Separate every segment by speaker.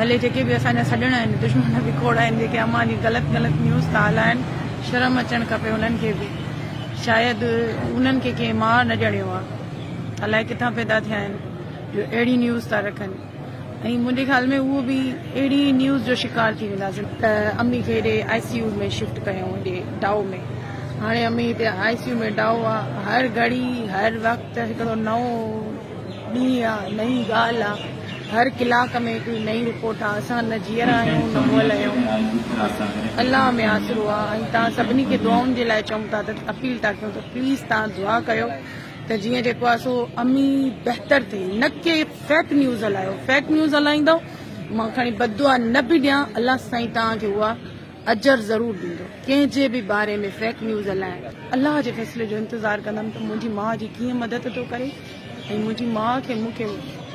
Speaker 1: भले जेके बि असांजा सॾणा आहिनि दुश्मन बि खोड़ा आहिनि जेके अमांजी ग़लति ग़लति न्यूज़ था हलाइनि शर्म अचणु खपे हुननि खे बि शायदि उन्हनि खे कंहिं मार न ॾणियो आहे अलाए किथां पैदा थिया आहिनि जो अहिड़ी न्यूज़ था रखनि ऐं मुंहिंजे ख़्याल में उहो बि अहिड़ी न्यूज़ जो शिकार थी वेंदासीं त अम्मी खे हेॾे आई सी यू में शिफ्ट कयूं हेॾे डाओ में हाणे अम्मी हिते आई सी यू में डाओ आहे हर घड़ी हर वक़्तु हिकिड़ो नओ ॾींहुं आहे नई हर कलाक में हिकिड़ी नई रिपोर्ट आहे असां न जीअर आहियूं न मल आहियूं अलाह में आसरो आहे ऐं तव्हां सभिनी खे दुआउनि जे लाइ चऊं था त अपील था कयूं त प्लीज़ तव्हां दुआ कयो त जीअं जेको आहे सो अमी बहितर थिए न के फेक न्यूज़ हलायो फेक न्यूज़ हलाईंदो मां खणी बदुआ न बि ॾियां अलाह साईं तव्हांखे उहा अजर ज़रूर ॾींदो कंहिं बि बारे में फेक न्यूज़ हलायां अलाह जे फैसले जो इंतज़ारु कंदुमि त मुंहिंजी माउ जी कीअं मदद थो करे ऐं मुंहिंजी माउ खे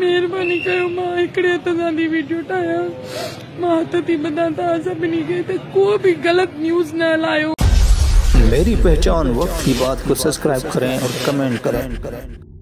Speaker 1: મહેરબાની કયો માં हिकिड़े हथ सां थी वीडियो ठाहियां मां हथ थी ॿुधां तव्हां सभिनी खे त को बि ग़लति न्यूज़ न हलायो
Speaker 2: मेरी पहचान वक्त की बात को सब्सक्राइब करें और कमेंट करें